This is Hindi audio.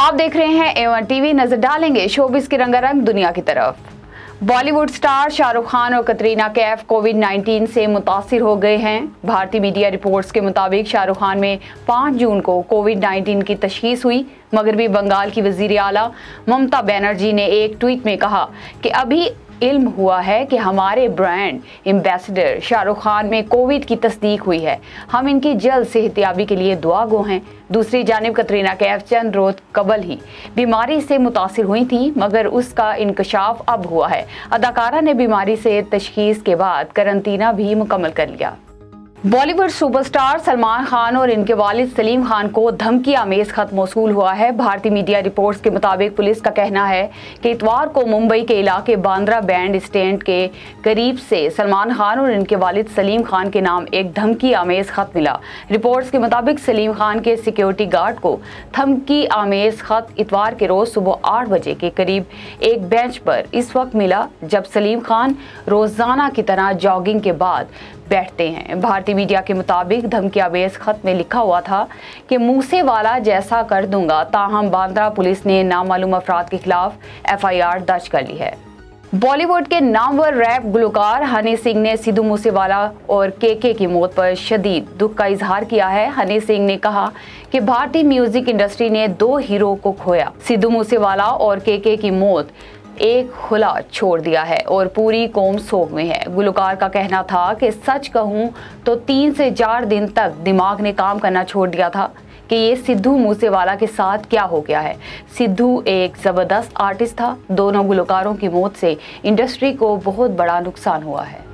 आप देख रहे हैं एवन टीवी नज़र डालेंगे शोबिस की रंगारंग दुनिया की तरफ़। बॉलीवुड स्टार शाहरुख खान और कतरीना कैफ कोविड 19 से मुतासर हो गए हैं। भारतीय मीडिया रिपोर्ट्स के मुताबिक शाहरुख खान में 5 जून को कोविड 19 की तशीस हुई मगरबी बंगाल की वज़ीर अली ममता बनर्जी ने एक ट्वीट में कहा कि अभी इल्म हुआ है कि हमारे ब्रांड एम्बेसडर शाहरुख खान में कोविड की तस्दीक हुई है। हम इनकी जल्द सेहतियाबी के लिए दुआ गो हैं। दूसरी जानब कतरीना कैफ चंद रोज कबल ही। बीमारी से मुतासर हुई थी, मगर उसका इंकशाफ अब हुआ है। अदाकारा ने बीमारी से तशखीस के बाद करंतना भी मुकम्मल कर लिया। बॉलीवुड सुपरस्टार सलमान खान और इनके वालिद सलीम खान को धमकी आमेज खत मौसू हुआ है। भारतीय मीडिया रिपोर्ट्स के मुताबिक पुलिस का कहना है कि इतवार को मुंबई के इलाके बांद्रा बैंड स्टैंड के करीब से सलमान खान और इनके वालिद सलीम खान के नाम एक धमकी आमेज खत मिला। रिपोर्ट्स के मुताबिक सलीम खान के सिक्योरिटी गार्ड को धमकी आमेज खत इतवार के रोज सुबह आठ बजे के करीब एक बेंच पर इस वक्त मिला, जब सलीम खान रोज़ाना की तरह जॉगिंग के बाद बैठते हैं। भारतीय मीडिया के मुताबिक धमकी आवेज खत में लिखा हुआ था कि मूसे वाला जैसा कर दूँगा, ताहम बांद्रा पुलिस ने नामालूम अफराद के खिलाफ एफआईआर दर्ज कर ली है। बॉलीवुड के नामवर रैप गुलकार हनी सिंह ने सिद्धू मूसेवाला और केके की मौत पर शदीद दुख का इजहार किया है। हनी सिंह ने कहा कि भारतीय म्यूज़िक इंडस्ट्री ने दो हीरो को खोया, सिद्धू मूसेवाला और केके की मौत। एक खुला छोड़ दिया है और पूरी कौम सोग में है। गुलकार का कहना था कि सच कहूँ तो तीन से चार दिन तक दिमाग ने काम करना छोड़ दिया था कि ये सिद्धू मूसेवाला के साथ क्या हो गया है। सिद्धू एक ज़बरदस्त आर्टिस्ट था। दोनों गुलकारों की मौत से इंडस्ट्री को बहुत बड़ा नुकसान हुआ है।